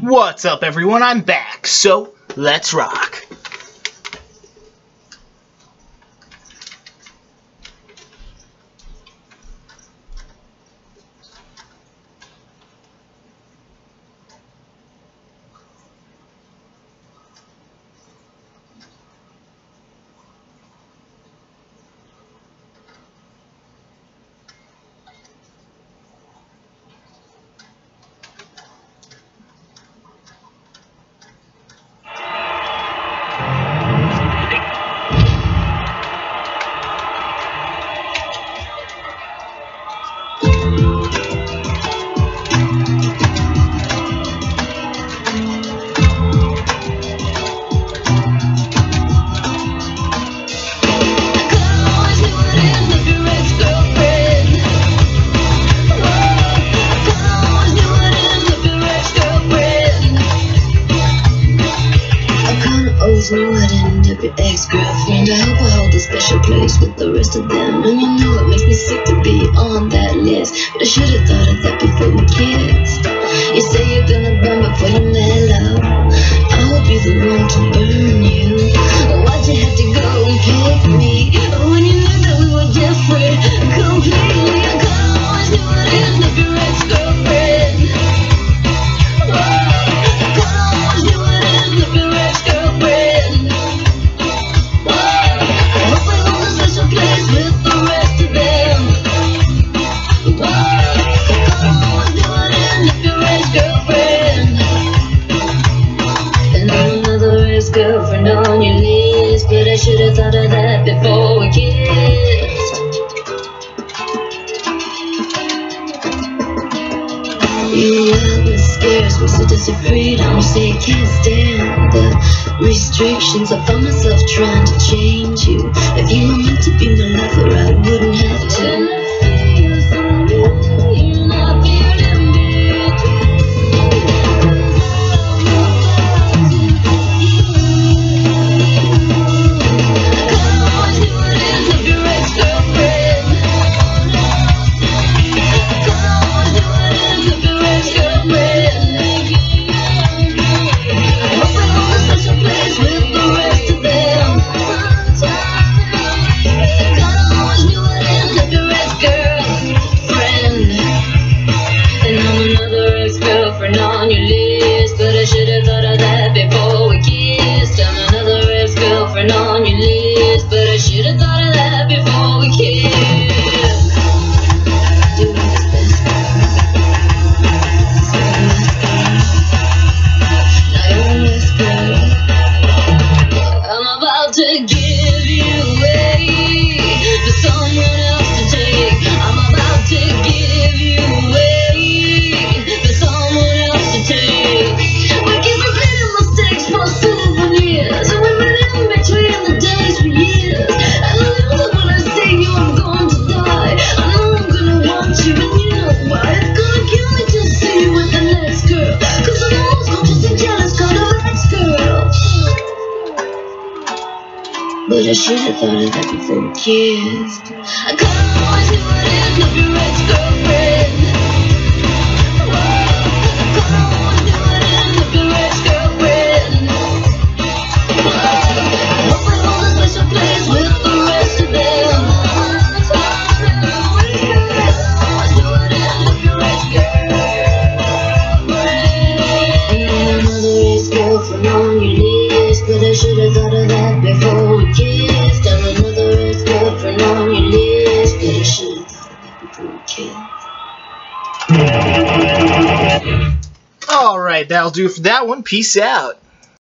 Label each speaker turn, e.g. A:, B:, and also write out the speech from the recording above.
A: What's up, everyone? I'm back, so let's rock.
B: Knew I'd end up your ex-girlfriend I hope I hold a special place with the rest of them. And you know it makes me sick to be on that list. But I should've thought of that before we kissed so freedom Say I can't stand the restrictions I found myself trying to change you. If you were meant to be my lover, I wouldn't to give But I should have thought of that before we kissed. I kinda always knew I'd end up your ex-girlfriend. I kinda always knew I'd end up your ex-girlfriend. I hope I hold a special place with the rest of them. I always knew I'd end up your ex-girlfriend. And another ex-girlfriend on your list, but I should have thought of that before we kissed. I'm another ex-girlfriend on your list, but I should have thought of that before we kissed.
A: Alright, that'll do for that one. Peace out.